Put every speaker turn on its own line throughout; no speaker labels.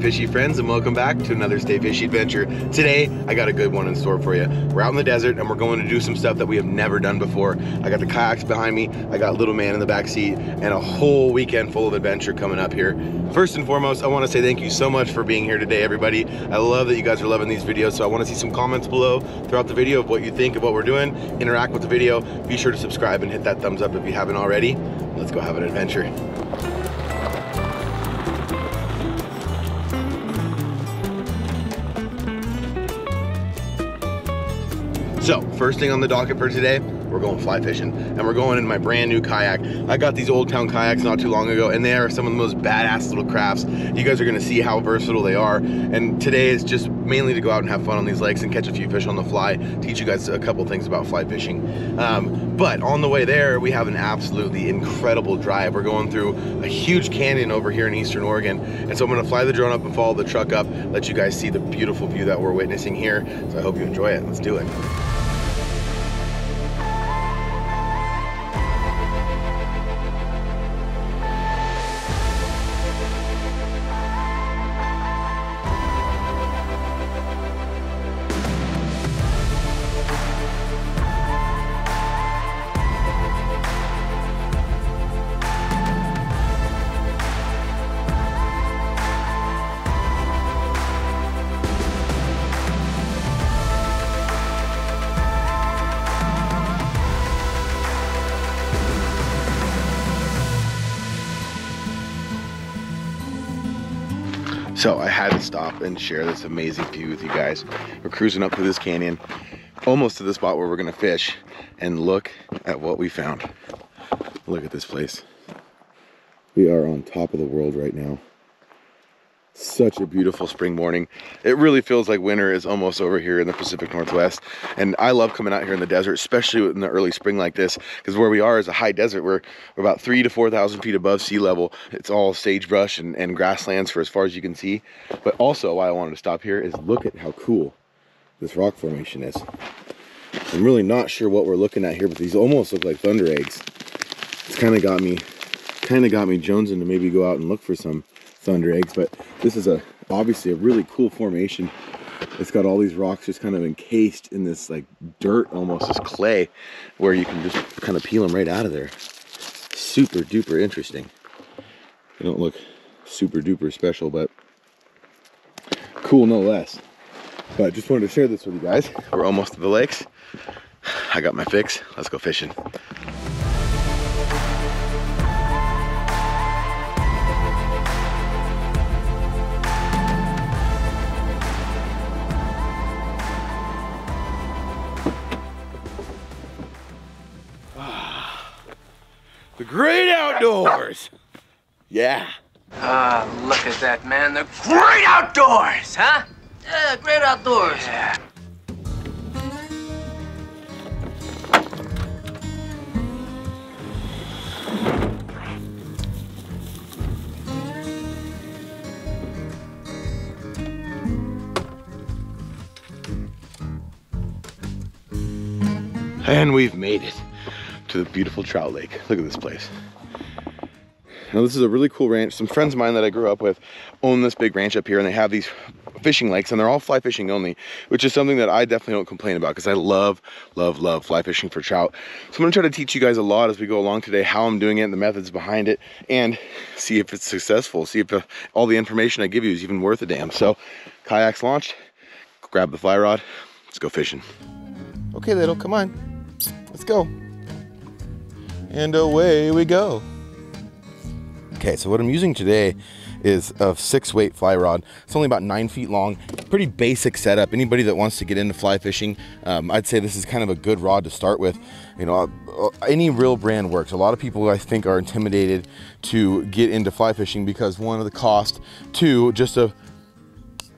fishy friends, and welcome back to another Stay Fishy adventure. Today, I got a good one in store for you. We're out in the desert, and we're going to do some stuff that we have never done before. I got the kayaks behind me, I got little man in the back seat, and a whole weekend full of adventure coming up here. First and foremost, I want to say thank you so much for being here today, everybody. I love that you guys are loving these videos, so I want to see some comments below throughout the video of what you think of what we're doing. Interact with the video. Be sure to subscribe and hit that thumbs up if you haven't already. Let's go have an adventure. So, first thing on the docket for today, we're going fly fishing and we're going in my brand new kayak. I got these Old Town kayaks not too long ago and they are some of the most badass little crafts. You guys are gonna see how versatile they are. And today is just mainly to go out and have fun on these lakes and catch a few fish on the fly, teach you guys a couple things about fly fishing. Um, but on the way there, we have an absolutely incredible drive. We're going through a huge canyon over here in Eastern Oregon. And so I'm gonna fly the drone up and follow the truck up, let you guys see the beautiful view that we're witnessing here. So I hope you enjoy it. Let's do it. And share this amazing view with you guys. We're cruising up to this canyon, almost to the spot where we're gonna fish, and look at what we found. Look at this place. We are on top of the world right now. Such a beautiful spring morning. It really feels like winter is almost over here in the Pacific Northwest. And I love coming out here in the desert, especially in the early spring like this, because where we are is a high desert. We're, we're about three to 4,000 feet above sea level. It's all sagebrush and, and grasslands for as far as you can see. But also why I wanted to stop here is look at how cool this rock formation is. I'm really not sure what we're looking at here, but these almost look like thunder eggs. It's kind of got me, kind of got me jonesing to maybe go out and look for some thunder eggs, but this is a obviously a really cool formation. It's got all these rocks just kind of encased in this like dirt, almost this clay, where you can just kind of peel them right out of there. Super duper interesting. They don't look super duper special, but cool no less. But just wanted to share this with you guys. We're almost to the lakes. I got my fix. Let's go fishing. Outdoors. Yeah.
Ah, look at that, man. The great outdoors, huh?
Yeah, great outdoors.
Yeah.
And we've made it to the beautiful trout lake. Look at this place. Now this is a really cool ranch. Some friends of mine that I grew up with own this big ranch up here and they have these fishing lakes and they're all fly fishing only, which is something that I definitely don't complain about because I love, love, love fly fishing for trout. So I'm gonna try to teach you guys a lot as we go along today, how I'm doing it and the methods behind it and see if it's successful, see if uh, all the information I give you is even worth a damn. So kayaks launched, grab the fly rod, let's go fishing. Okay, little, come on. Let's go. And away we go. Okay, so what I'm using today is a six weight fly rod. It's only about nine feet long. Pretty basic setup. Anybody that wants to get into fly fishing, um, I'd say this is kind of a good rod to start with. You know, uh, any real brand works. A lot of people I think are intimidated to get into fly fishing because one of the cost, two, just a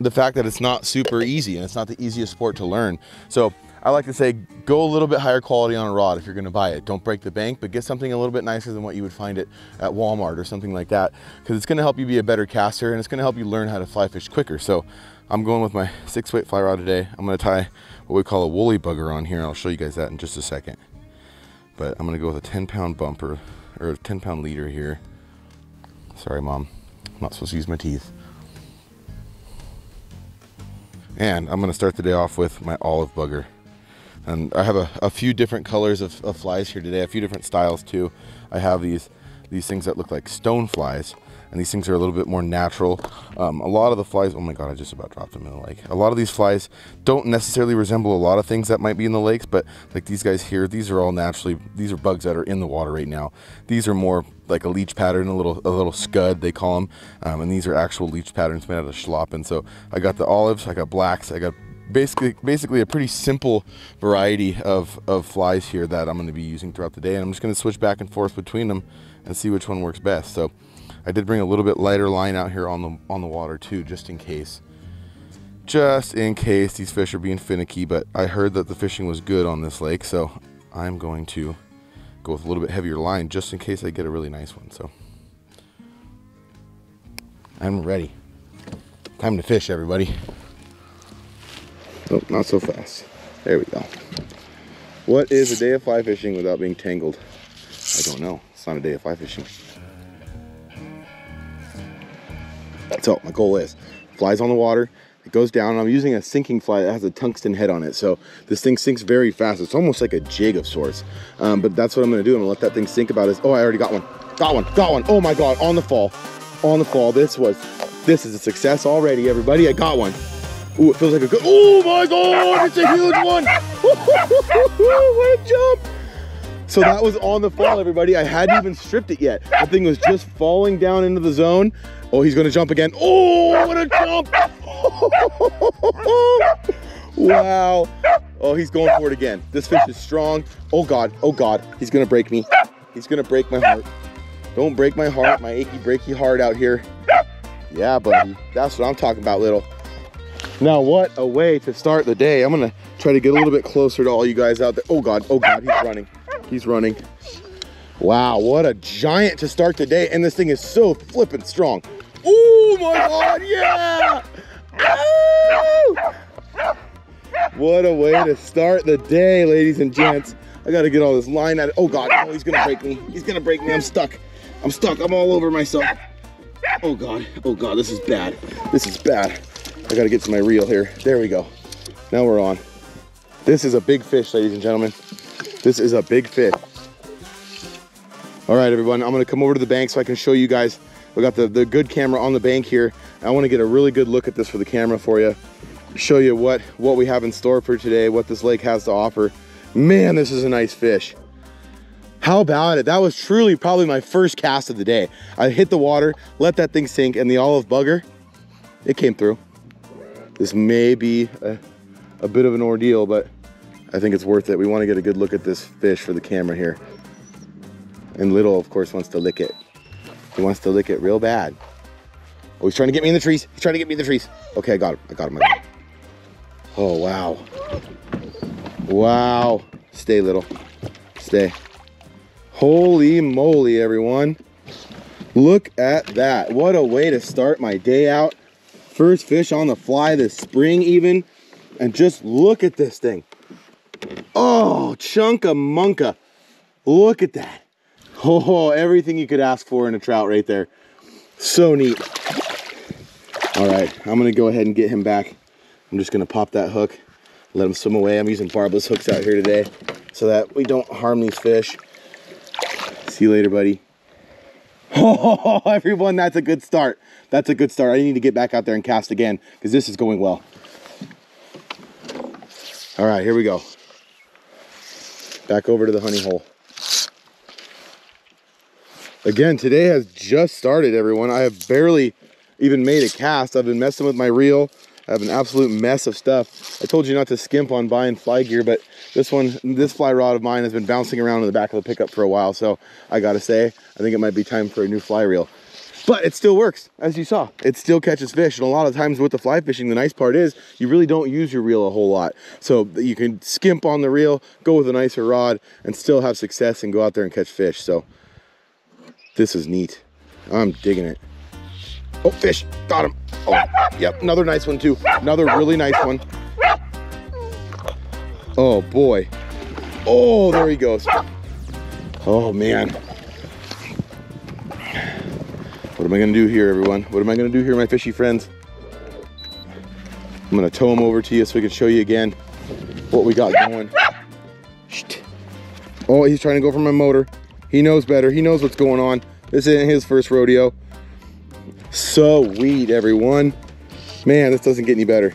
the fact that it's not super easy and it's not the easiest sport to learn. So I like to say go a little bit higher quality on a rod if you're gonna buy it. Don't break the bank, but get something a little bit nicer than what you would find it at Walmart or something like that because it's gonna help you be a better caster and it's gonna help you learn how to fly fish quicker. So I'm going with my six weight fly rod today. I'm gonna tie what we call a woolly bugger on here. I'll show you guys that in just a second. But I'm gonna go with a 10 pound bumper or a 10 pound leader here. Sorry, mom. I'm not supposed to use my teeth. And I'm gonna start the day off with my olive bugger. And I have a, a few different colors of, of, flies here today, a few different styles too. I have these these things that look like stone flies, and these things are a little bit more natural. Um, a lot of the flies, oh my god, I just about dropped them in the lake. A lot of these flies don't necessarily resemble a lot of things that might be in the lakes, but like these guys here, these are all naturally, these are bugs that are in the water right now. These are more like a leech pattern, a little a little scud they call them, um, and these are actual leech patterns made out of schlop. And so I got the olives, I got blacks, I got basically basically a pretty simple variety of, of flies here that I'm going to be using throughout the day and I'm just going to switch back and forth between them and see which one works best. So I did bring a little bit lighter line out here on the on the water too just in case. Just in case these fish are being finicky but I heard that the fishing was good on this lake so I'm going to go with a little bit heavier line just in case I get a really nice one so. I'm ready. Time to fish everybody Oh, not so fast. There we go. What is a day of fly fishing without being tangled? I don't know. It's not a day of fly fishing. So my goal is, flies on the water, it goes down. I'm using a sinking fly that has a tungsten head on it. So this thing sinks very fast. It's almost like a jig of sorts. Um, but that's what I'm gonna do. I'm gonna let that thing sink about as, oh, I already got one. Got one, got one. Oh my God, on the fall, on the fall. This was, this is a success already, everybody. I got one. Ooh, it feels like a good, oh my God, it's a huge one. what a jump. So that was on the fall, everybody. I hadn't even stripped it yet. The thing was just falling down into the zone. Oh, he's gonna jump again. Oh, what a jump. wow. Oh, he's going for it again. This fish is strong. Oh God, oh God, he's gonna break me. He's gonna break my heart. Don't break my heart, my achy breaky heart out here. Yeah, buddy, that's what I'm talking about, little. Now, what a way to start the day. I'm gonna try to get a little bit closer to all you guys out there. Oh God, oh God, he's running. He's running. Wow, what a giant to start the day. And this thing is so flippin' strong. Oh my God, yeah! What a way to start the day, ladies and gents. I gotta get all this line out. Oh God, oh, he's gonna break me. He's gonna break me, I'm stuck. I'm stuck, I'm all over myself. Oh God, oh God, this is bad. This is bad. I gotta get to my reel here. There we go. Now we're on. This is a big fish, ladies and gentlemen. This is a big fish. All right, everyone, I'm gonna come over to the bank so I can show you guys. We got the, the good camera on the bank here. I wanna get a really good look at this for the camera for you. Show you what, what we have in store for today, what this lake has to offer. Man, this is a nice fish. How about it? That was truly probably my first cast of the day. I hit the water, let that thing sink, and the olive bugger, it came through. This may be a, a bit of an ordeal, but I think it's worth it. We want to get a good look at this fish for the camera here. And Little, of course, wants to lick it. He wants to lick it real bad. Oh, he's trying to get me in the trees. He's trying to get me in the trees. Okay, I got him. I got him. I got him. Oh, wow. Wow. Stay, Little. Stay. Holy moly, everyone. Look at that. What a way to start my day out. First fish on the fly this spring even. And just look at this thing. Oh, chunka munka. Look at that. Oh, everything you could ask for in a trout right there. So neat. All right, I'm gonna go ahead and get him back. I'm just gonna pop that hook, let him swim away. I'm using barbless hooks out here today so that we don't harm these fish. See you later, buddy. Oh, everyone, that's a good start. That's a good start. I need to get back out there and cast again because this is going well. All right, here we go. Back over to the honey hole. Again, today has just started, everyone. I have barely even made a cast. I've been messing with my reel. I have an absolute mess of stuff. I told you not to skimp on buying fly gear, but this one, this fly rod of mine has been bouncing around in the back of the pickup for a while. So I gotta say, I think it might be time for a new fly reel. But it still works, as you saw. It still catches fish. And a lot of times with the fly fishing, the nice part is you really don't use your reel a whole lot. So you can skimp on the reel, go with a nicer rod, and still have success and go out there and catch fish. So this is neat. I'm digging it. Oh, fish, got him. Oh, yep, another nice one too. Another really nice one. Oh boy. Oh, there he goes. Oh man. What am I gonna do here, everyone? What am I gonna do here, my fishy friends? I'm gonna tow him over to you so we can show you again what we got going. Oh, he's trying to go for my motor. He knows better. He knows what's going on. This isn't his first rodeo. Sweet, everyone. Man, this doesn't get any better.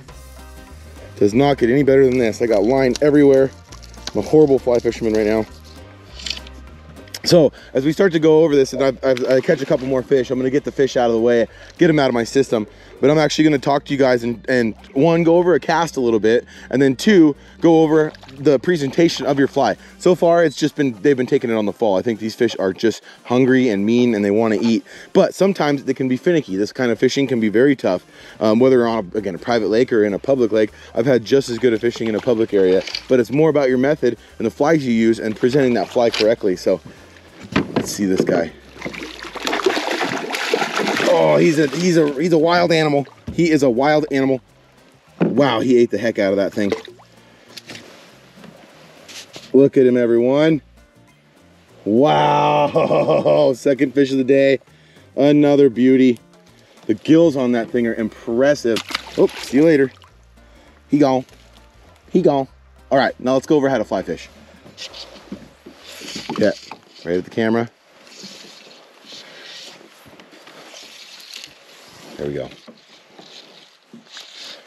Does not get any better than this. I got line everywhere. I'm a horrible fly fisherman right now. So as we start to go over this and I've, I've, i catch a couple more fish, I'm gonna get the fish out of the way, get them out of my system. But I'm actually gonna talk to you guys and, and one, go over a cast a little bit, and then two, go over the presentation of your fly. So far, it's just been, they've been taking it on the fall. I think these fish are just hungry and mean and they wanna eat. But sometimes they can be finicky. This kind of fishing can be very tough. Um, whether on, a, again, a private lake or in a public lake, I've had just as good at fishing in a public area, but it's more about your method and the flies you use and presenting that fly correctly. So Let's see this guy. Oh, he's a he's a he's a wild animal. He is a wild animal. Wow, he ate the heck out of that thing. Look at him, everyone. Wow, second fish of the day. Another beauty. The gills on that thing are impressive. Oh, see you later. He gone. He gone. All right, now let's go over how to fly fish. Yeah, right at the camera. There we go.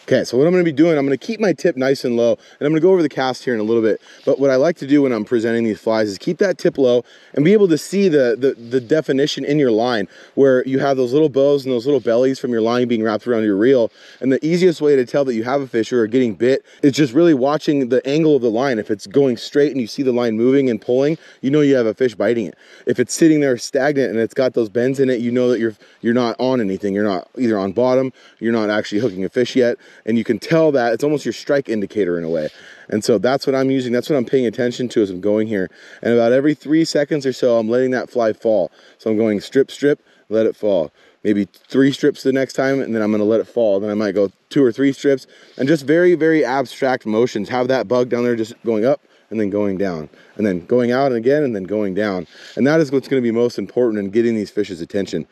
Okay, so what I'm gonna be doing, I'm gonna keep my tip nice and low, and I'm gonna go over the cast here in a little bit. But what I like to do when I'm presenting these flies is keep that tip low and be able to see the, the, the definition in your line where you have those little bows and those little bellies from your line being wrapped around your reel. And the easiest way to tell that you have a fish or are getting bit is just really watching the angle of the line. If it's going straight and you see the line moving and pulling, you know you have a fish biting it. If it's sitting there stagnant and it's got those bends in it, you know that you're you're not on anything. You're not either on bottom, you're not actually hooking a fish yet and you can tell that it's almost your strike indicator in a way. And so that's what I'm using. That's what I'm paying attention to as I'm going here. And about every three seconds or so, I'm letting that fly fall. So I'm going strip, strip, let it fall. Maybe three strips the next time, and then I'm gonna let it fall. Then I might go two or three strips, and just very, very abstract motions. Have that bug down there just going up and then going down, and then going out and again, and then going down. And that is what's gonna be most important in getting these fish's attention.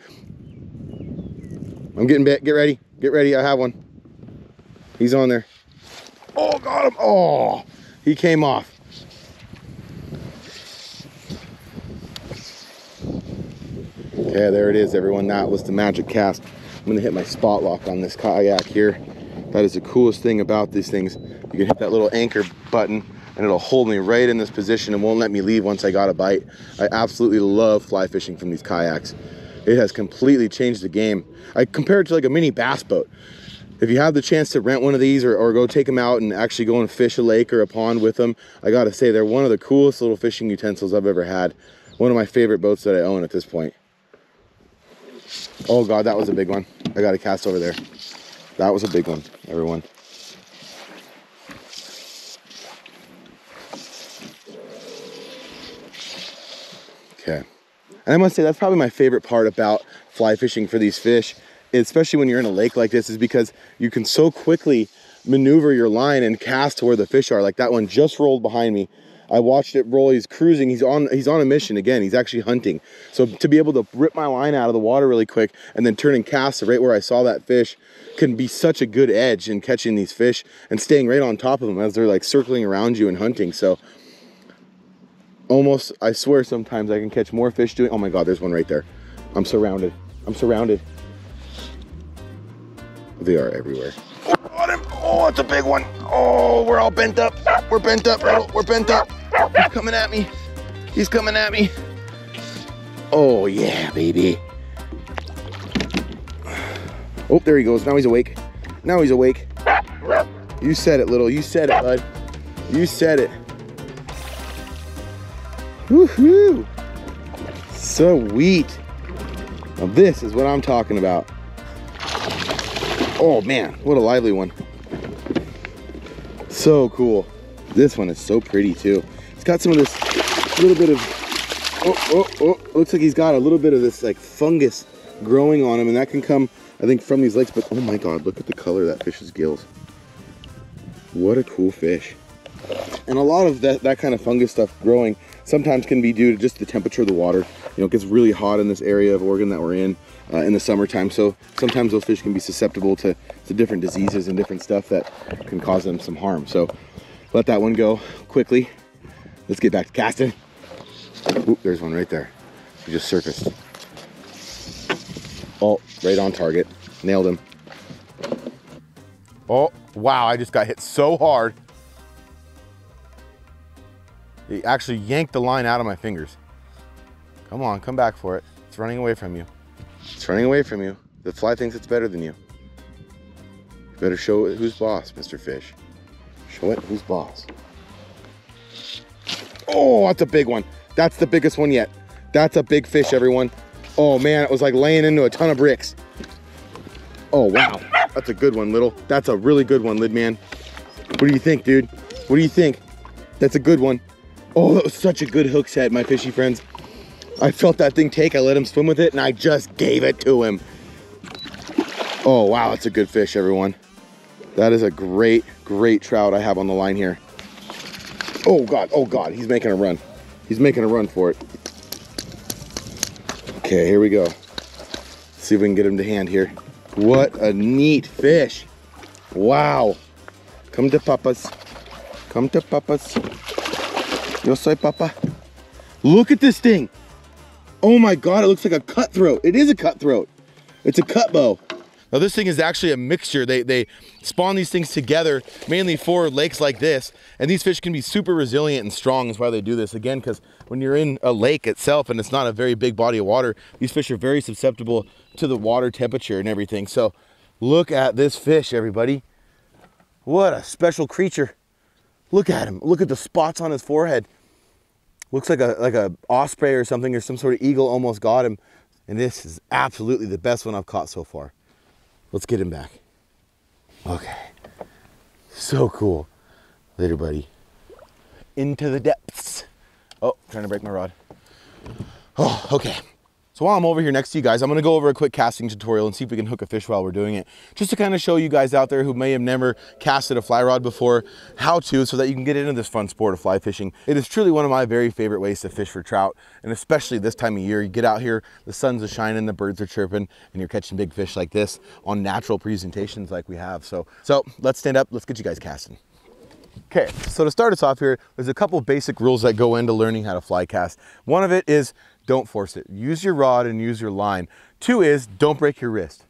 I'm getting bit, get ready, get ready, I have one. He's on there. Oh, got him. Oh, he came off. Okay, there it is, everyone. That was the magic cast. I'm gonna hit my spot lock on this kayak here. That is the coolest thing about these things. You can hit that little anchor button and it'll hold me right in this position and won't let me leave once I got a bite. I absolutely love fly fishing from these kayaks. It has completely changed the game. I compare it to like a mini bass boat if you have the chance to rent one of these or, or go take them out and actually go and fish a lake or a pond with them, I gotta say they're one of the coolest little fishing utensils I've ever had. One of my favorite boats that I own at this point. Oh God, that was a big one. I got a cast over there. That was a big one, everyone. Okay. And I must say, that's probably my favorite part about fly fishing for these fish especially when you're in a lake like this, is because you can so quickly maneuver your line and cast to where the fish are. Like that one just rolled behind me. I watched it roll. He's cruising. He's on. He's on a mission again. He's actually hunting. So to be able to rip my line out of the water really quick and then turn and cast right where I saw that fish can be such a good edge in catching these fish and staying right on top of them as they're like circling around you and hunting. So almost, I swear, sometimes I can catch more fish doing. Oh my God, there's one right there. I'm surrounded. I'm surrounded. They are everywhere. Oh, it's a big one. Oh, we're all bent up. We're bent up, We're bent up. He's coming at me. He's coming at me. Oh yeah, baby. Oh, there he goes. Now he's awake. Now he's awake. You said it, little. You said it, bud. You said it. Woohoo! Sweet. Now this is what I'm talking about. Oh man, what a lively one. So cool. This one is so pretty too. It's got some of this little bit of, oh, oh, oh, looks like he's got a little bit of this like fungus growing on him and that can come, I think from these lakes, but oh my God, look at the color of that fish's gills. What a cool fish. And a lot of that, that kind of fungus stuff growing sometimes can be due to just the temperature of the water. You know, it gets really hot in this area of Oregon that we're in uh, in the summertime. So sometimes those fish can be susceptible to, to different diseases and different stuff that can cause them some harm. So let that one go quickly. Let's get back to casting. There's one right there. He just surfaced. Oh, right on target. Nailed him. Oh, wow, I just got hit so hard. He actually yanked the line out of my fingers. Come on, come back for it. It's running away from you. It's running away from you. The fly thinks it's better than you. You better show it who's boss, Mr. Fish. Show it who's boss. Oh, that's a big one. That's the biggest one yet. That's a big fish, everyone. Oh man, it was like laying into a ton of bricks. Oh wow, that's a good one, little. That's a really good one, lid man. What do you think, dude? What do you think? That's a good one. Oh, that was such a good hook set, my fishy friends. I felt that thing take, I let him swim with it, and I just gave it to him. Oh, wow, that's a good fish, everyone. That is a great, great trout I have on the line here. Oh God, oh God, he's making a run. He's making a run for it. Okay, here we go. See if we can get him to hand here. What a neat fish. Wow. Come to papas. Come to papas. Yo soy papa. Look at this thing. Oh my God, it looks like a cutthroat. It is a cutthroat. It's a cut bow. Now this thing is actually a mixture. They, they spawn these things together mainly for lakes like this. And these fish can be super resilient and strong. is why they do this. Again, because when you're in a lake itself and it's not a very big body of water, these fish are very susceptible to the water temperature and everything. So look at this fish, everybody. What a special creature. Look at him. Look at the spots on his forehead. Looks like a like a osprey or something or some sort of eagle almost got him. And this is absolutely the best one I've caught so far. Let's get him back. Okay. So cool. Later, buddy. Into the depths. Oh, trying to break my rod. Oh, okay. So while I'm over here next to you guys, I'm gonna go over a quick casting tutorial and see if we can hook a fish while we're doing it. Just to kind of show you guys out there who may have never casted a fly rod before, how to, so that you can get into this fun sport of fly fishing. It is truly one of my very favorite ways to fish for trout, and especially this time of year. You get out here, the sun's a shining, the birds are chirping, and you're catching big fish like this on natural presentations like we have. So, so let's stand up, let's get you guys casting. Okay, so to start us off here, there's a couple basic rules that go into learning how to fly cast. One of it is don't force it. Use your rod and use your line. Two is don't break your wrist.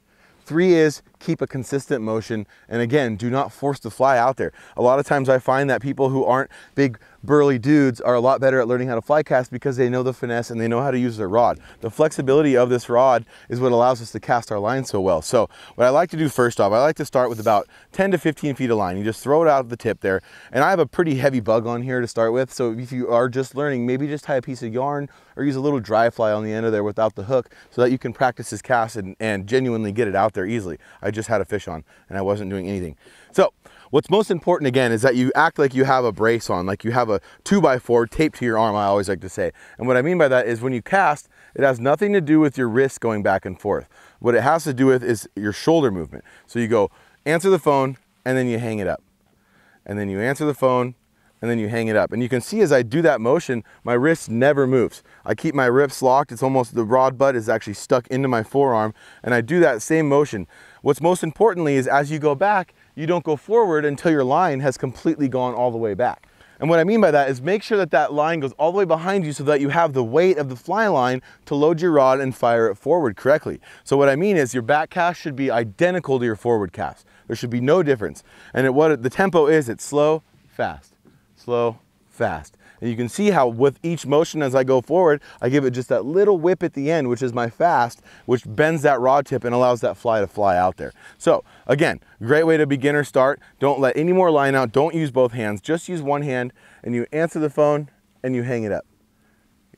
Three is keep a consistent motion. And again, do not force the fly out there. A lot of times I find that people who aren't big burly dudes are a lot better at learning how to fly cast because they know the finesse and they know how to use their rod. The flexibility of this rod is what allows us to cast our line so well. So what I like to do first off, I like to start with about 10 to 15 feet of line. You just throw it out of the tip there. And I have a pretty heavy bug on here to start with. So if you are just learning, maybe just tie a piece of yarn or use a little dry fly on the end of there without the hook so that you can practice this cast and, and genuinely get it out there easily. Just had a fish on and I wasn't doing anything. So what's most important again is that you act like you have a brace on, like you have a two by four taped to your arm, I always like to say. And what I mean by that is when you cast, it has nothing to do with your wrist going back and forth. What it has to do with is your shoulder movement. So you go answer the phone and then you hang it up. And then you answer the phone and then you hang it up. And you can see as I do that motion, my wrist never moves. I keep my wrists locked. It's almost, the rod butt is actually stuck into my forearm. And I do that same motion. What's most importantly is as you go back, you don't go forward until your line has completely gone all the way back. And what I mean by that is make sure that that line goes all the way behind you so that you have the weight of the fly line to load your rod and fire it forward correctly. So what I mean is your back cast should be identical to your forward cast. There should be no difference. And it, what the tempo is, it's slow, fast, slow, fast. And you can see how with each motion as I go forward, I give it just that little whip at the end, which is my fast, which bends that rod tip and allows that fly to fly out there. So again, great way to beginner start. Don't let any more line out. Don't use both hands. Just use one hand and you answer the phone and you hang it up.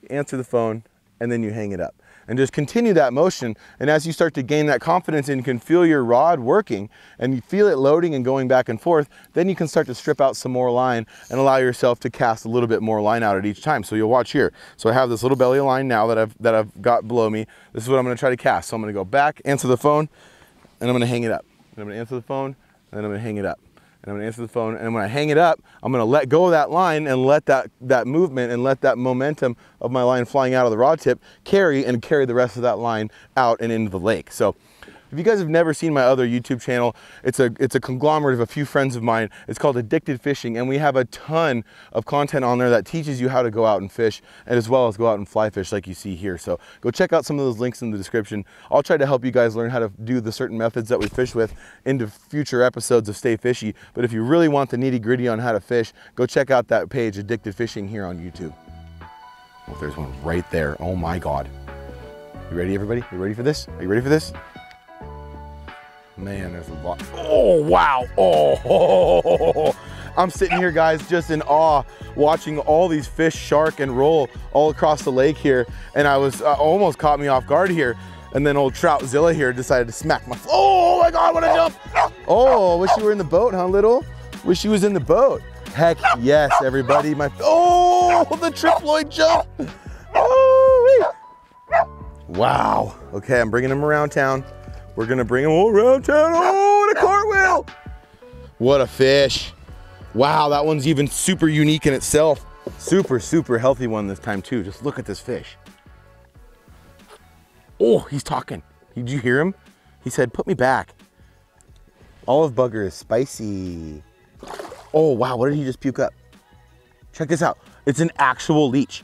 Answer the phone and then you hang it up and just continue that motion. And as you start to gain that confidence and you can feel your rod working and you feel it loading and going back and forth, then you can start to strip out some more line and allow yourself to cast a little bit more line out at each time. So you'll watch here. So I have this little belly line now that I've, that I've got below me. This is what I'm gonna try to cast. So I'm gonna go back, answer the phone, and I'm gonna hang it up. And I'm gonna answer the phone, and then I'm gonna hang it up and I'm gonna answer the phone. And when I hang it up, I'm gonna let go of that line and let that, that movement and let that momentum of my line flying out of the rod tip carry and carry the rest of that line out and into the lake. So if you guys have never seen my other YouTube channel, it's a, it's a conglomerate of a few friends of mine. It's called Addicted Fishing, and we have a ton of content on there that teaches you how to go out and fish, and as well as go out and fly fish like you see here. So go check out some of those links in the description. I'll try to help you guys learn how to do the certain methods that we fish with into future episodes of Stay Fishy. But if you really want the nitty gritty on how to fish, go check out that page, Addicted Fishing, here on YouTube. Oh, there's one right there. Oh my God. You ready, everybody? You ready for this? Are you ready for this? Man, there's a lot. Oh, wow. Oh, I'm sitting here, guys, just in awe, watching all these fish shark and roll all across the lake here. And I was uh, almost caught me off guard here. And then old Troutzilla here decided to smack my, oh my God, what a jump. Oh, wish you were in the boat, huh, little? Wish you was in the boat. Heck yes, everybody. My, oh, the triploid jump. Oh, wow. Okay, I'm bringing him around town. We're gonna bring him all around town. Oh, what a cartwheel! What a fish. Wow, that one's even super unique in itself. Super, super healthy one this time too. Just look at this fish. Oh, he's talking. Did you hear him? He said, put me back. Olive bugger is spicy. Oh, wow, what did he just puke up? Check this out. It's an actual leech.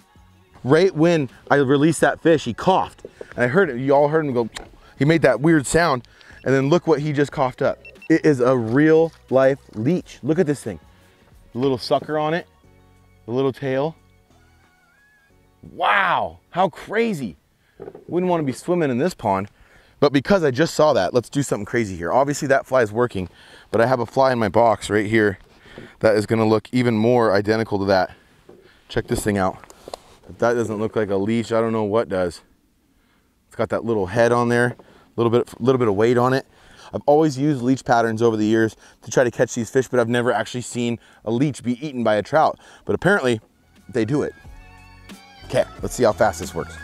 Right when I released that fish, he coughed. And I heard it, you all heard him go, he made that weird sound. And then look what he just coughed up. It is a real life leech. Look at this thing. The little sucker on it, the little tail. Wow, how crazy. Wouldn't want to be swimming in this pond. But because I just saw that, let's do something crazy here. Obviously that fly is working, but I have a fly in my box right here that is gonna look even more identical to that. Check this thing out. If that doesn't look like a leech, I don't know what does. It's got that little head on there, a little bit, little bit of weight on it. I've always used leech patterns over the years to try to catch these fish, but I've never actually seen a leech be eaten by a trout. But apparently they do it. Okay, let's see how fast this works.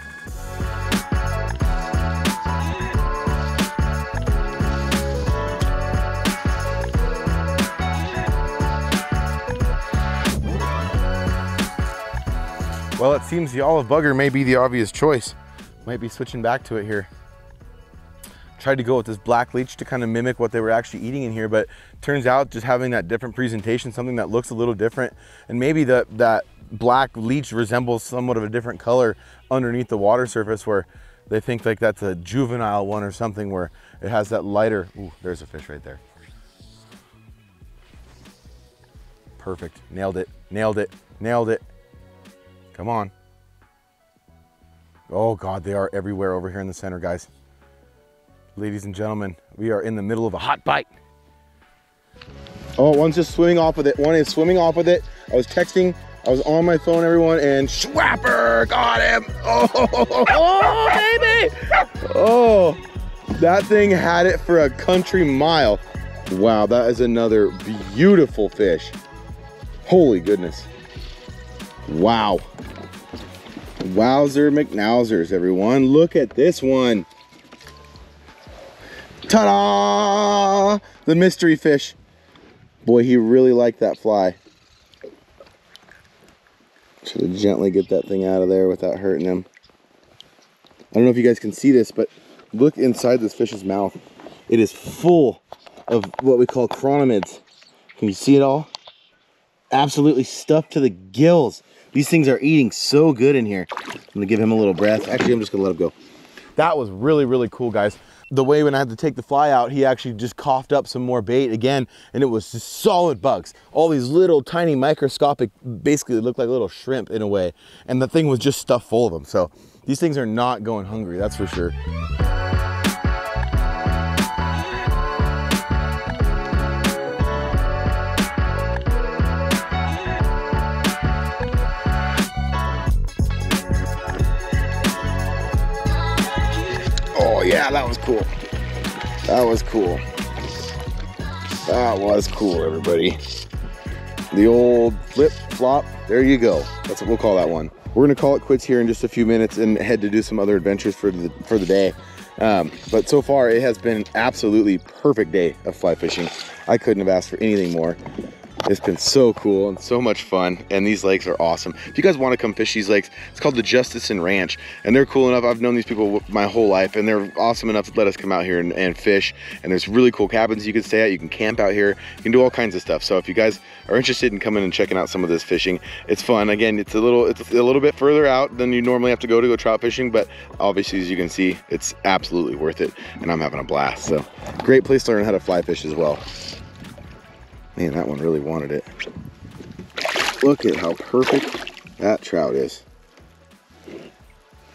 Well, it seems the olive bugger may be the obvious choice. Might be switching back to it here. Tried to go with this black leech to kind of mimic what they were actually eating in here, but turns out just having that different presentation, something that looks a little different, and maybe the, that black leech resembles somewhat of a different color underneath the water surface where they think like that's a juvenile one or something where it has that lighter, ooh, there's a fish right there. Perfect, nailed it, nailed it, nailed it. Come on. Oh God, they are everywhere over here in the center, guys. Ladies and gentlemen, we are in the middle of a hot bite. Oh, one's just swimming off with it. One is swimming off with it. I was texting, I was on my phone, everyone, and Schwapper got him. Oh, oh, baby. Oh, that thing had it for a country mile. Wow, that is another beautiful fish. Holy goodness. Wow. Wowzer McNowzers, everyone. Look at this one. Ta-da! The mystery fish. Boy, he really liked that fly. Should have gently get that thing out of there without hurting him. I don't know if you guys can see this, but look inside this fish's mouth. It is full of what we call chironomids. Can you see it all? Absolutely stuffed to the gills. These things are eating so good in here. I'm gonna give him a little breath. Actually, I'm just gonna let him go. That was really, really cool, guys. the way when I had to take the fly out, he actually just coughed up some more bait again, and it was just solid bugs. All these little tiny microscopic, basically looked like little shrimp in a way, and the thing was just stuffed full of them. So these things are not going hungry, that's for sure. Oh yeah, that was cool. That was cool. That was cool, everybody. The old flip flop. There you go. That's what we'll call that one. We're gonna call it quits here in just a few minutes and head to do some other adventures for the for the day. Um, but so far, it has been an absolutely perfect day of fly fishing. I couldn't have asked for anything more. It's been so cool and so much fun, and these lakes are awesome. If you guys want to come fish these lakes, it's called the Justesen Ranch, and they're cool enough. I've known these people my whole life, and they're awesome enough to let us come out here and, and fish. And there's really cool cabins you can stay at. You can camp out here. You can do all kinds of stuff. So if you guys are interested in coming and checking out some of this fishing, it's fun. Again, it's a little it's a little bit further out than you normally have to go to go trout fishing, but obviously, as you can see, it's absolutely worth it, and I'm having a blast. So great place to learn how to fly fish as well. Man, that one really wanted it. Look at how perfect that trout is.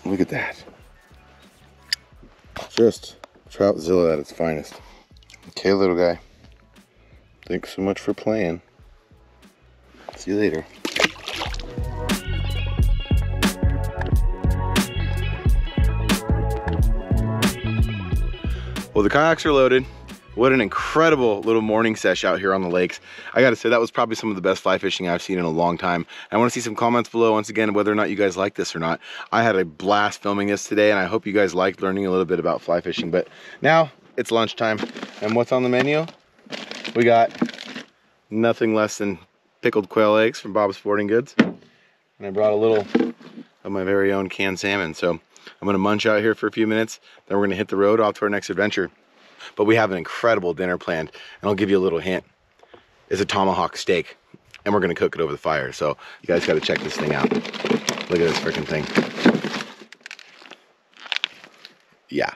Look at that. Just Troutzilla at its finest. Okay, little guy. Thanks so much for playing. See you later. Well, the kayaks are loaded. What an incredible little morning sesh out here on the lakes. I gotta say, that was probably some of the best fly fishing I've seen in a long time. I wanna see some comments below once again, whether or not you guys like this or not. I had a blast filming this today and I hope you guys liked learning a little bit about fly fishing. But now it's lunchtime and what's on the menu? We got nothing less than pickled quail eggs from Bob's Sporting Goods. And I brought a little of my very own canned salmon. So I'm gonna munch out here for a few minutes, then we're gonna hit the road off to our next adventure. But we have an incredible dinner planned, and I'll give you a little hint. It's a tomahawk steak, and we're gonna cook it over the fire. So you guys gotta check this thing out. Look at this freaking thing. Yeah,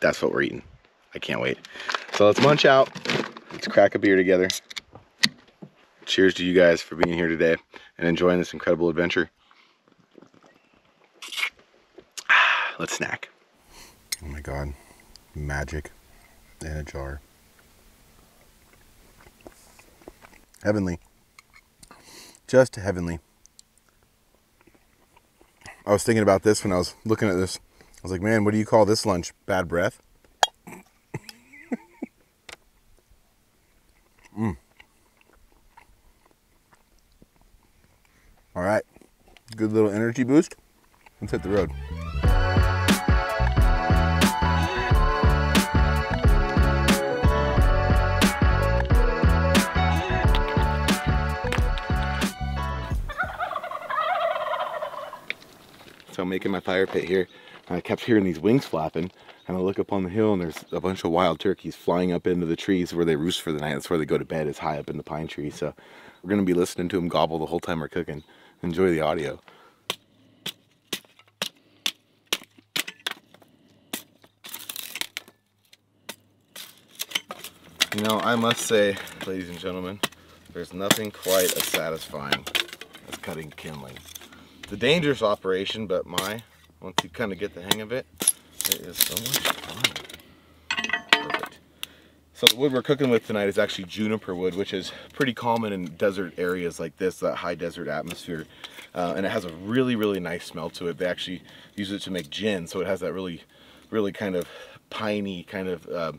that's what we're eating. I can't wait. So let's munch out. Let's crack a beer together. Cheers to you guys for being here today and enjoying this incredible adventure. Ah, let's snack. Oh my God, magic in a jar. Heavenly. Just heavenly. I was thinking about this when I was looking at this. I was like, man, what do you call this lunch? Bad breath? mm. All right. Good little energy boost. Let's hit the road. I'm making my fire pit here. And I kept hearing these wings flapping. And I look up on the hill and there's a bunch of wild turkeys flying up into the trees where they roost for the night. That's where they go to bed is high up in the pine tree. So we're gonna be listening to them gobble the whole time we're cooking. Enjoy the audio. You know, I must say, ladies and gentlemen, there's nothing quite as satisfying as cutting kindling. It's a dangerous operation, but my, once you kind of get the hang of it, it is so much fun. Perfect. So the wood we're cooking with tonight is actually juniper wood, which is pretty common in desert areas like this, that high desert atmosphere. Uh, and it has a really, really nice smell to it. They actually use it to make gin, so it has that really, really kind of piney, kind of uh,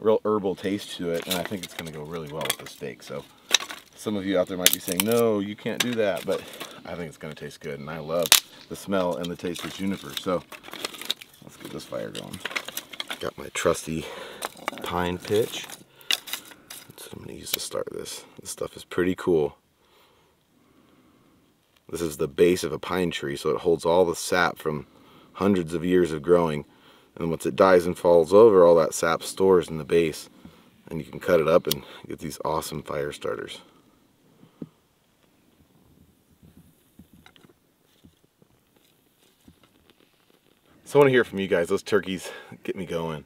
real herbal taste to it. And I think it's gonna go really well with the steak. So some of you out there might be saying, no, you can't do that, but I think it's gonna taste good. And I love the smell and the taste of juniper. So let's get this fire going. Got my trusty pine pitch. That's what I'm gonna use to start this. This stuff is pretty cool. This is the base of a pine tree, so it holds all the sap from hundreds of years of growing. And once it dies and falls over, all that sap stores in the base. And you can cut it up and get these awesome fire starters. So I want to hear from you guys. Those turkeys get me going.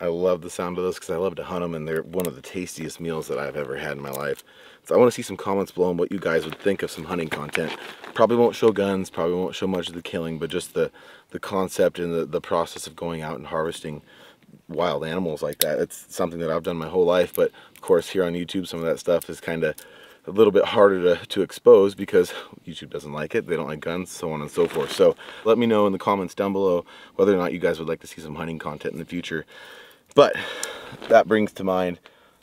I love the sound of those because I love to hunt them and they're one of the tastiest meals that I've ever had in my life. So I want to see some comments below on what you guys would think of some hunting content. Probably won't show guns, probably won't show much of the killing, but just the, the concept and the, the process of going out and harvesting wild animals like that. It's something that I've done my whole life, but of course here on YouTube some of that stuff is kind of a little bit harder to, to expose because YouTube doesn't like it. They don't like guns, so on and so forth. So let me know in the comments down below whether or not you guys would like to see some hunting content in the future. But that brings to mind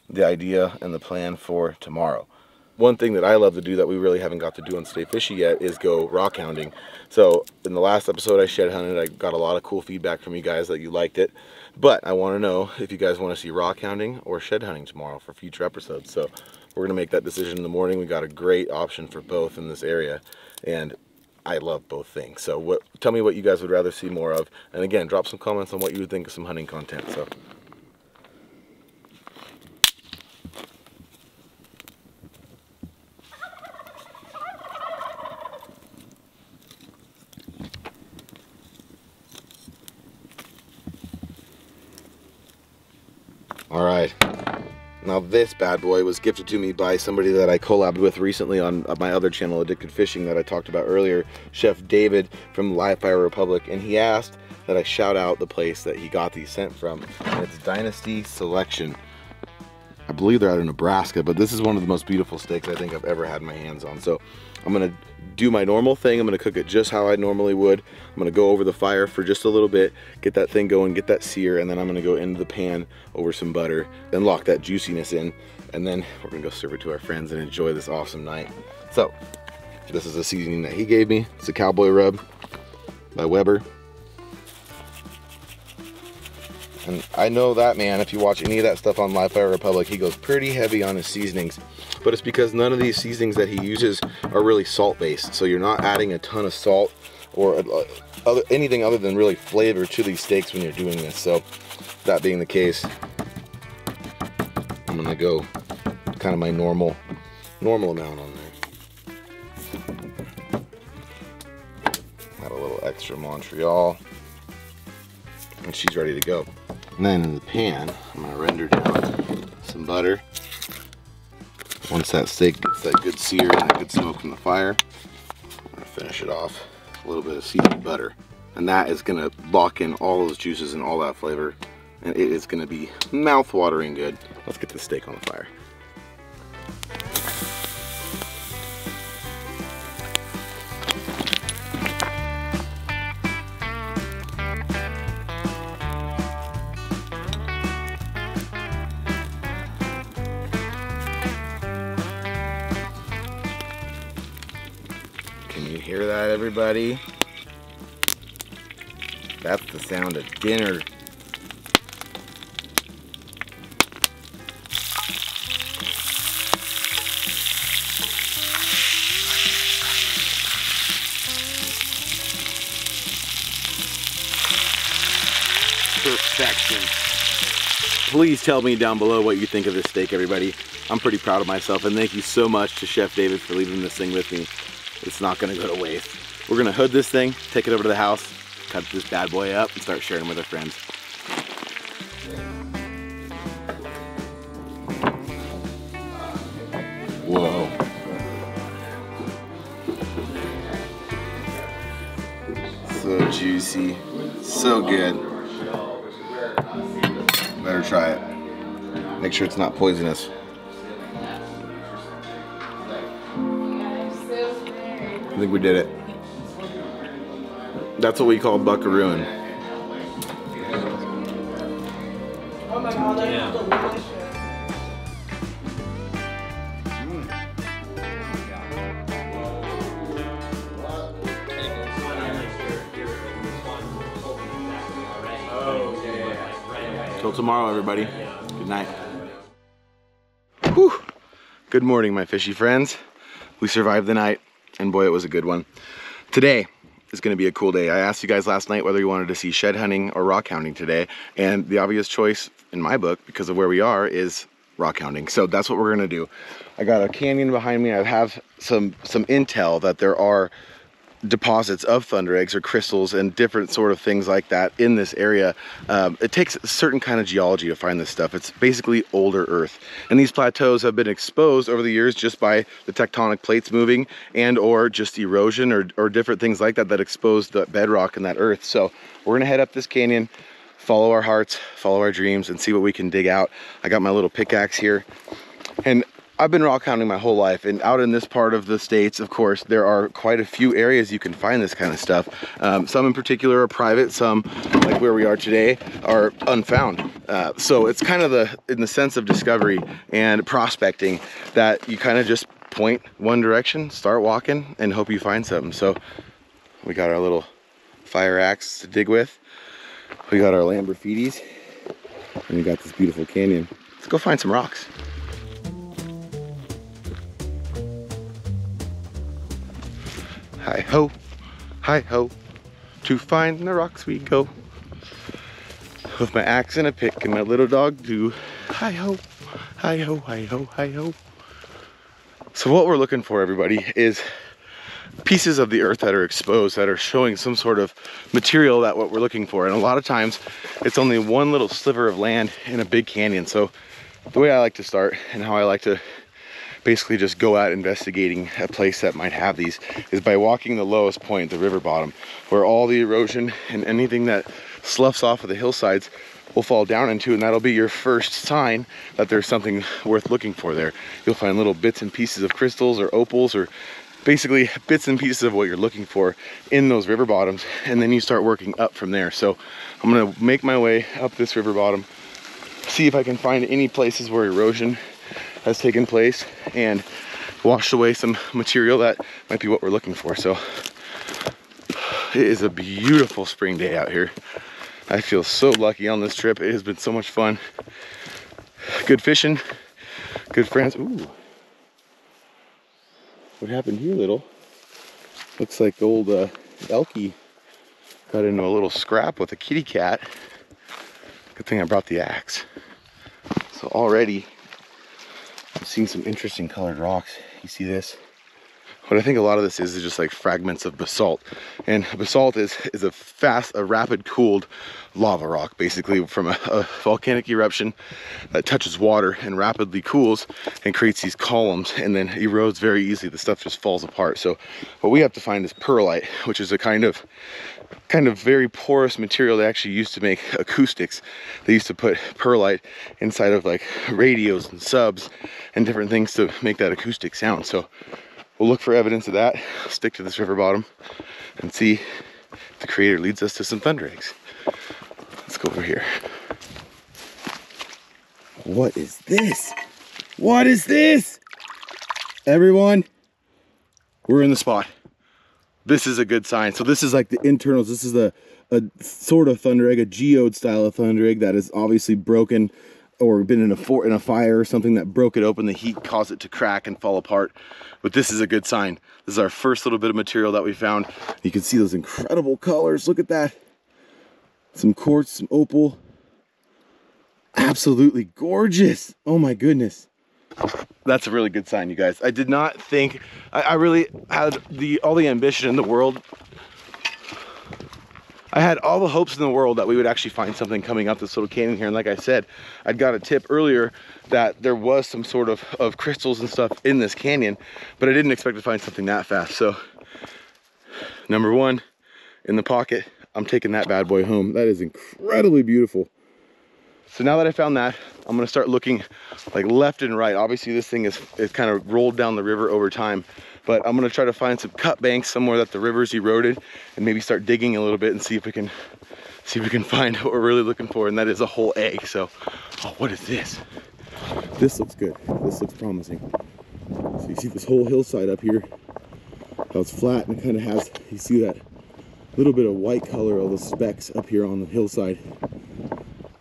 the idea and the plan for tomorrow. One thing that I love to do that we really haven't got to do on Stay Fishy yet is go rock hounding. So in the last episode I shed hunted, I got a lot of cool feedback from you guys that you liked it. But I want to know if you guys want to see rock hounding or shed hunting tomorrow for future episodes. So we're going to make that decision in the morning. We got a great option for both in this area. And I love both things. So what, tell me what you guys would rather see more of. And again, drop some comments on what you would think of some hunting content. So All right. Now this bad boy was gifted to me by somebody that I collabed with recently on uh, my other channel, Addicted Fishing, that I talked about earlier, Chef David from Live Fire Republic, and he asked that I shout out the place that he got these sent from, and it's Dynasty Selection. I believe they're out of Nebraska, but this is one of the most beautiful steaks I think I've ever had my hands on. So I'm gonna do my normal thing. I'm gonna cook it just how I normally would. I'm gonna go over the fire for just a little bit, get that thing going, get that sear, and then I'm gonna go into the pan over some butter, then lock that juiciness in, and then we're gonna go serve it to our friends and enjoy this awesome night. So, this is a seasoning that he gave me. It's a cowboy rub by Weber. And I know that man, if you watch any of that stuff on Live Fire Republic, he goes pretty heavy on his seasonings. But it's because none of these seasonings that he uses are really salt based. So you're not adding a ton of salt or uh, other, anything other than really flavor to these steaks when you're doing this. So that being the case, I'm gonna go kind of my normal, normal amount on there. Add a little extra Montreal and she's ready to go. And then in the pan, I'm gonna render down some butter. Once that steak gets that good sear and that good smoke from the fire, I'm gonna finish it off a little bit of seasoned butter. And that is gonna lock in all those juices and all that flavor. And it is gonna be mouth-watering good. Let's get this steak on the fire. Everybody? That's the sound of dinner. Perfection. Please tell me down below what you think of this steak, everybody. I'm pretty proud of myself, and thank you so much to Chef David for leaving this thing with me. It's not gonna go to waste. We're gonna hood this thing, take it over to the house, cut this bad boy up, and start sharing with our friends. Whoa. So juicy, so good. Better try it. Make sure it's not poisonous. I think we did it. That's what we call buckarooing. Till tomorrow, everybody. Good night. Whew. Good morning, my fishy friends. We survived the night, and boy, it was a good one. Today is gonna be a cool day. I asked you guys last night whether you wanted to see shed hunting or rock hounding today, and the obvious choice in my book, because of where we are, is rock hounding. So that's what we're gonna do. I got a canyon behind me. I have some some intel that there are deposits of thunder eggs or crystals and different sort of things like that in this area. Um, it takes a certain kind of geology to find this stuff. It's basically older earth. And these plateaus have been exposed over the years just by the tectonic plates moving and or just erosion or, or different things like that that exposed the bedrock in that earth. So we're gonna head up this canyon, follow our hearts, follow our dreams and see what we can dig out. I got my little pickaxe here. And I've been rock hounding my whole life and out in this part of the States, of course, there are quite a few areas you can find this kind of stuff. Um, some in particular are private, some like where we are today are unfound. Uh, so it's kind of the, in the sense of discovery and prospecting that you kind of just point one direction, start walking and hope you find something. So we got our little fire axe to dig with. We got our Lamborghinis and we got this beautiful canyon. Let's go find some rocks. Hi ho, hi ho, to find the rocks we go. With my axe and a pick and my little dog do. Hi ho, hi ho, hi ho, hi ho. So what we're looking for, everybody, is pieces of the earth that are exposed that are showing some sort of material that what we're looking for. And a lot of times it's only one little sliver of land in a big canyon. So the way I like to start and how I like to basically just go out investigating a place that might have these is by walking the lowest point, the river bottom, where all the erosion and anything that sloughs off of the hillsides will fall down into and that'll be your first sign that there's something worth looking for there. You'll find little bits and pieces of crystals or opals or basically bits and pieces of what you're looking for in those river bottoms and then you start working up from there. So I'm gonna make my way up this river bottom, see if I can find any places where erosion has taken place and washed away some material that might be what we're looking for. So it is a beautiful spring day out here. I feel so lucky on this trip. It has been so much fun. Good fishing, good friends. Ooh. What happened here, little? Looks like old uh, Elkie got into a little scrap with a kitty cat. Good thing I brought the axe. So already I'm some interesting colored rocks. You see this? What I think a lot of this is is just like fragments of basalt. And basalt is, is a fast, a rapid cooled lava rock, basically from a, a volcanic eruption that touches water and rapidly cools and creates these columns and then erodes very easily. The stuff just falls apart. So what we have to find is perlite, which is a kind of kind of very porous material they actually used to make acoustics. They used to put perlite inside of like radios and subs and different things to make that acoustic sound. So we'll look for evidence of that, stick to this river bottom, and see if the creator leads us to some thunder eggs. Let's go over here. What is this? What is this? Everyone, we're in the spot. This is a good sign. So this is like the internals. This is a, a sort of thunder egg, a geode style of thunder egg that is obviously broken or been in a fort in a fire or something that broke it open. The heat caused it to crack and fall apart. But this is a good sign. This is our first little bit of material that we found. You can see those incredible colors. Look at that. Some quartz, some opal. Absolutely gorgeous. Oh my goodness. That's a really good sign, you guys. I did not think, I, I really had the all the ambition in the world I had all the hopes in the world that we would actually find something coming up this little canyon here. And like I said, I'd got a tip earlier that there was some sort of, of crystals and stuff in this canyon, but I didn't expect to find something that fast. So number one in the pocket, I'm taking that bad boy home. That is incredibly beautiful. So now that I found that, I'm gonna start looking like left and right. Obviously this thing is, is kind of rolled down the river over time, but I'm gonna try to find some cut banks somewhere that the river's eroded and maybe start digging a little bit and see if we can see if we can find what we're really looking for and that is a whole egg. So, oh, what is this? This looks good. This looks promising. So you see this whole hillside up here, how it's flat and it kind of has, you see that little bit of white color, all the specks up here on the hillside.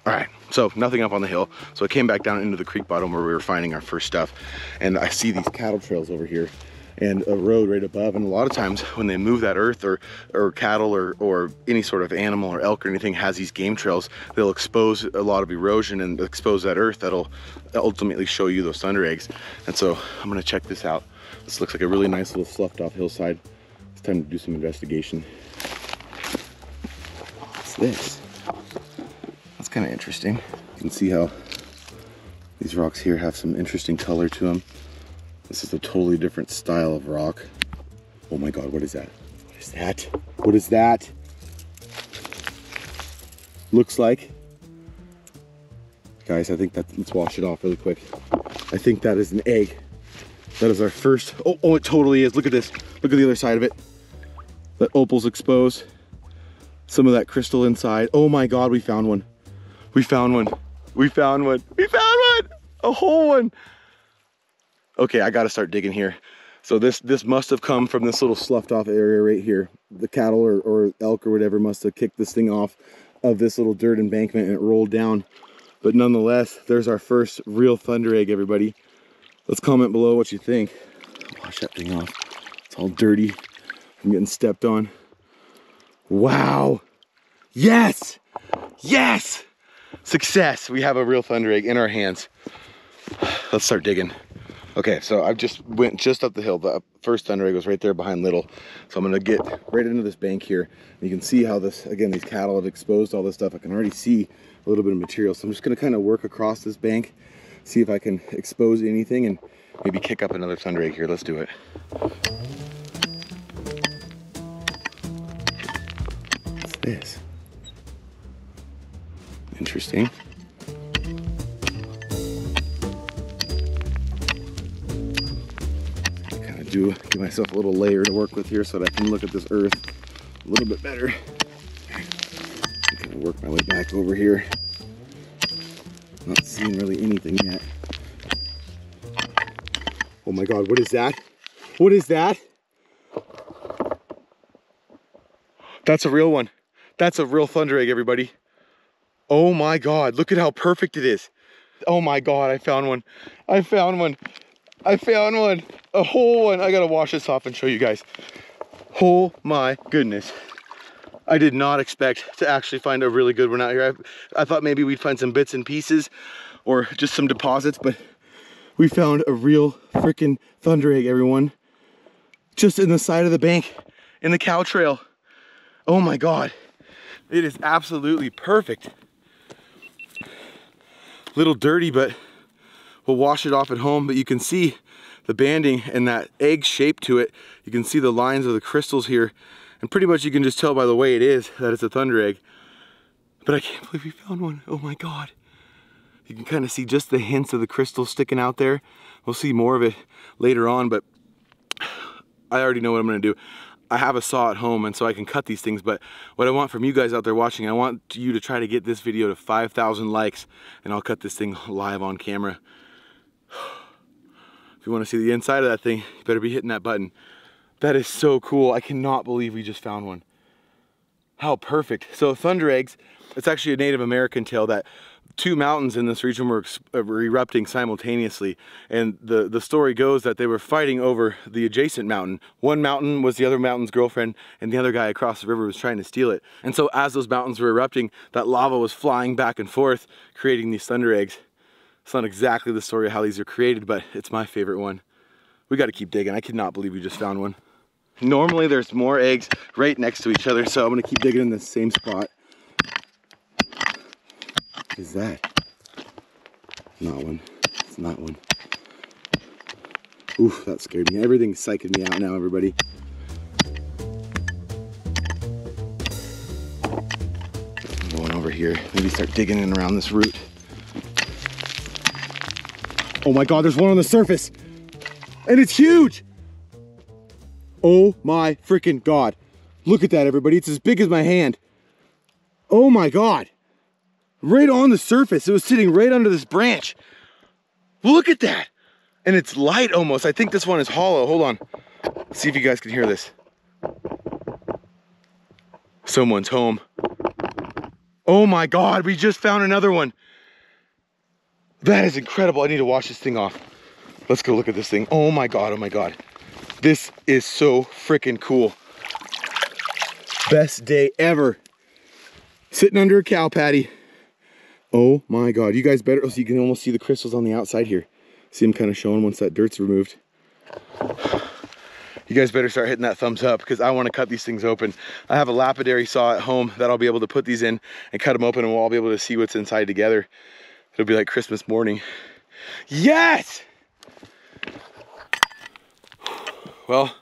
All right, so nothing up on the hill. So I came back down into the creek bottom where we were finding our first stuff. And I see these cattle trails over here and a road right above. And a lot of times when they move that earth or, or cattle or, or any sort of animal or elk or anything has these game trails, they'll expose a lot of erosion and expose that earth that'll ultimately show you those thunder eggs. And so I'm gonna check this out. This looks like a really nice little sloughed off hillside. It's time to do some investigation. What's this? That's kind of interesting. You can see how these rocks here have some interesting color to them. This is a totally different style of rock. Oh my God, what is that? What is that? What is that? Looks like. Guys, I think that, let's wash it off really quick. I think that is an egg. That is our first, oh, oh, it totally is. Look at this. Look at the other side of it. That opal's exposed. Some of that crystal inside. Oh my God, we found one. We found one. We found one. We found one. A whole one. Okay, I gotta start digging here. So this this must have come from this little sloughed off area right here. The cattle or, or elk or whatever must have kicked this thing off of this little dirt embankment and it rolled down. But nonetheless, there's our first real thunder egg, everybody. Let's comment below what you think. Wash that thing off. It's all dirty I'm getting stepped on. Wow. Yes. Yes. Success. We have a real thunder egg in our hands. Let's start digging. Okay, so I just went just up the hill. The first thunder egg was right there behind Little. So I'm gonna get right into this bank here. You can see how this, again, these cattle have exposed all this stuff. I can already see a little bit of material. So I'm just gonna kind of work across this bank, see if I can expose anything and maybe kick up another thunder egg here. Let's do it. What's this? Interesting. Kind of do give myself a little layer to work with here so that I can look at this earth a little bit better. Kind of work my way back over here. Not seeing really anything yet. Oh my God, what is that? What is that? That's a real one. That's a real thunder egg, everybody. Oh my God, look at how perfect it is. Oh my God, I found one. I found one. I found one. A whole one. I gotta wash this off and show you guys. Oh my goodness. I did not expect to actually find a really good one out here. I, I thought maybe we'd find some bits and pieces or just some deposits, but we found a real freaking thunder egg, everyone. Just in the side of the bank in the cow trail. Oh my God. It is absolutely perfect. Little dirty, but we'll wash it off at home. But you can see the banding and that egg shape to it. You can see the lines of the crystals here. And pretty much you can just tell by the way it is that it's a thunder egg. But I can't believe we found one. Oh my God. You can kind of see just the hints of the crystals sticking out there. We'll see more of it later on, but I already know what I'm gonna do. I have a saw at home and so I can cut these things, but what I want from you guys out there watching, I want you to try to get this video to 5,000 likes and I'll cut this thing live on camera. If you wanna see the inside of that thing, you better be hitting that button. That is so cool. I cannot believe we just found one. How perfect. So thunder eggs, it's actually a Native American tale that two mountains in this region were, uh, were, erupting simultaneously. And the, the story goes that they were fighting over the adjacent mountain. One mountain was the other mountain's girlfriend, and the other guy across the river was trying to steal it. And so as those mountains were erupting, that lava was flying back and forth, creating these thunder eggs. It's not exactly the story of how these are created, but it's my favorite one. We gotta keep digging. I cannot believe we just found one. Normally there's more eggs right next to each other, so I'm gonna keep digging in the same spot. Is that? Not one. It's not one. Oof, that scared me. Everything's psyching me out now, everybody. I'm going over here. Maybe start digging in around this root. Oh my god, there's one on the surface. And it's huge. Oh my freaking God. Look at that, everybody. It's as big as my hand. Oh my God. Right on the surface. It was sitting right under this branch. Look at that. And it's light almost. I think this one is hollow. Hold on. See if you guys can hear this. Someone's home. Oh my God, we just found another one. That is incredible. I need to wash this thing off. Let's go look at this thing. Oh my God, oh my God. This is so freaking cool. Best day ever. Sitting under a cow patty. Oh my God, you guys better, oh, so you can almost see the crystals on the outside here. See them kind of showing once that dirt's removed. you guys better start hitting that thumbs up because I want to cut these things open. I have a lapidary saw at home that I'll be able to put these in and cut them open and we'll all be able to see what's inside together. It'll be like Christmas morning. Yes! Well,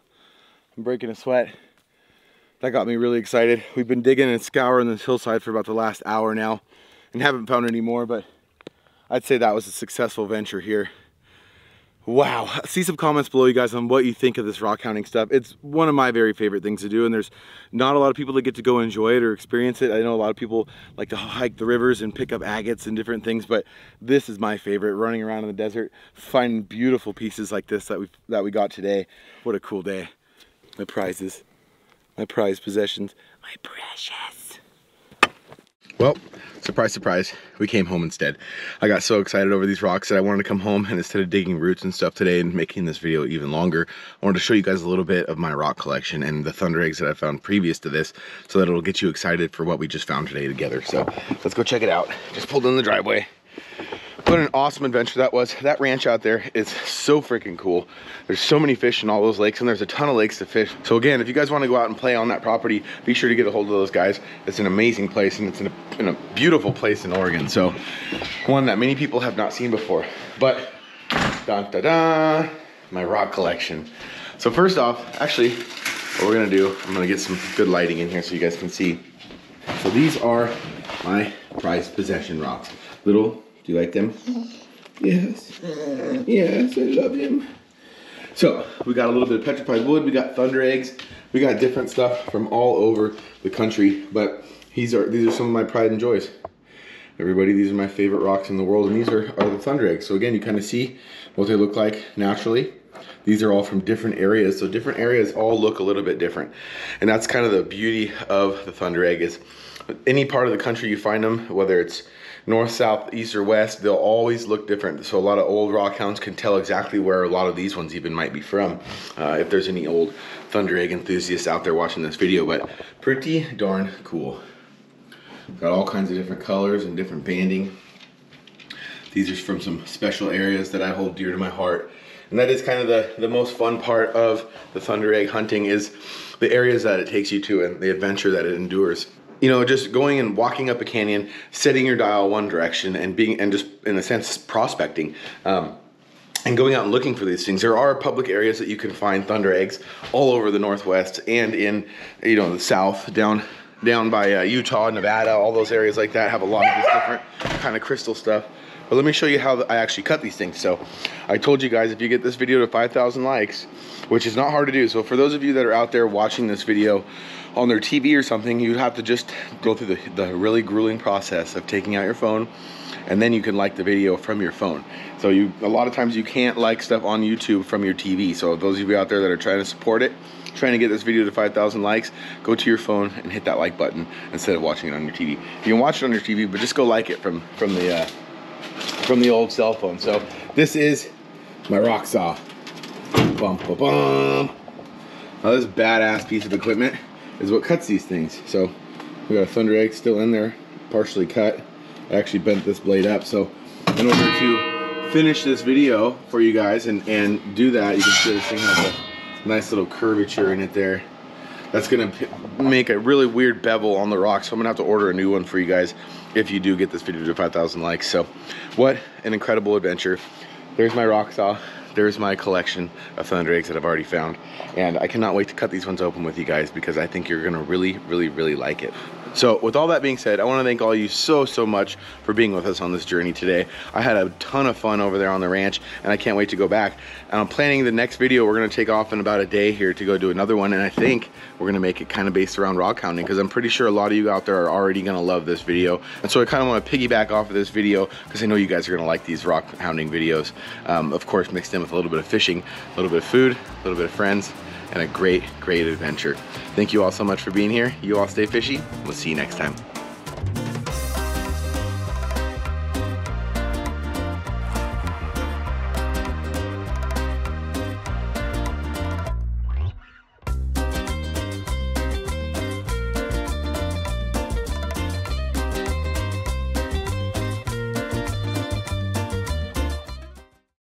I'm breaking a sweat. That got me really excited. We've been digging and scouring this hillside for about the last hour now and haven't found any more, but I'd say that was a successful venture here. Wow, see some comments below you guys on what you think of this rock hounding stuff. It's one of my very favorite things to do and there's not a lot of people that get to go enjoy it or experience it. I know a lot of people like to hike the rivers and pick up agates and different things, but this is my favorite, running around in the desert, finding beautiful pieces like this that we that we got today. What a cool day. My prizes, my prized possessions, my precious. Well, surprise, surprise, we came home instead. I got so excited over these rocks that I wanted to come home and instead of digging roots and stuff today and making this video even longer, I wanted to show you guys a little bit of my rock collection and the thunder eggs that I found previous to this so that it'll get you excited for what we just found today together. So let's go check it out. Just pulled in the driveway. What an awesome adventure that was. That ranch out there is so freaking cool. There's so many fish in all those lakes and there's a ton of lakes to fish. So again, if you guys want to go out and play on that property, be sure to get a hold of those guys. It's an amazing place and it's in a, in a beautiful place in Oregon. So one that many people have not seen before. But da da da, my rock collection. So first off, actually, what we're gonna do, I'm gonna get some good lighting in here so you guys can see. So these are my prized possession rocks. Little do you like them? Yes. Yes, I love him. So we got a little bit of petrified wood. We got thunder eggs. We got different stuff from all over the country. But these are these are some of my pride and joys. Everybody, these are my favorite rocks in the world, and these are, are the thunder eggs. So again, you kind of see what they look like naturally. These are all from different areas, so different areas all look a little bit different. And that's kind of the beauty of the thunder egg is any part of the country you find them, whether it's north, south, east, or west, they'll always look different. So a lot of old rock hounds can tell exactly where a lot of these ones even might be from. Uh, if there's any old thunder egg enthusiasts out there watching this video, but pretty darn cool. Got all kinds of different colors and different banding. These are from some special areas that I hold dear to my heart. And that is kind of the, the most fun part of the thunder egg hunting is the areas that it takes you to and the adventure that it endures you know, just going and walking up a canyon, setting your dial one direction, and being and just in a sense prospecting. Um, and going out and looking for these things. There are public areas that you can find thunder eggs all over the Northwest and in, you know, the South, down down by uh, Utah, Nevada, all those areas like that have a lot of this different kind of crystal stuff. But let me show you how I actually cut these things. So I told you guys if you get this video to 5,000 likes, which is not hard to do. So for those of you that are out there watching this video on their TV or something, you'd have to just go through the, the really grueling process of taking out your phone and then you can like the video from your phone. So you a lot of times you can't like stuff on YouTube from your TV. So those of you out there that are trying to support it, trying to get this video to 5,000 likes, go to your phone and hit that like button instead of watching it on your TV. You can watch it on your TV, but just go like it from from the uh, from the old cell phone. So this is my rock saw. Bum, bum, bum. Now this badass piece of equipment is what cuts these things. So we got a thunder egg still in there, partially cut. I actually bent this blade up. So in order to finish this video for you guys and, and do that, you can see this thing has a nice little curvature in it there. That's gonna make a really weird bevel on the rock. So I'm gonna have to order a new one for you guys if you do get this video to 5,000 likes. So what an incredible adventure. There's my rock saw there's my collection of thunder eggs that I've already found. And I cannot wait to cut these ones open with you guys because I think you're gonna really, really, really like it. So with all that being said, I wanna thank all you so, so much for being with us on this journey today. I had a ton of fun over there on the ranch and I can't wait to go back. And I'm planning the next video, we're gonna take off in about a day here to go do another one. And I think we're gonna make it kind of based around rock hounding because I'm pretty sure a lot of you out there are already gonna love this video. And so I kind of wanna piggyback off of this video because I know you guys are gonna like these rock hounding videos. Um, of course, mixed in with a little bit of fishing, a little bit of food, a little bit of friends, and a great, great adventure. Thank you all so much for being here. You all stay fishy. We'll see you next time.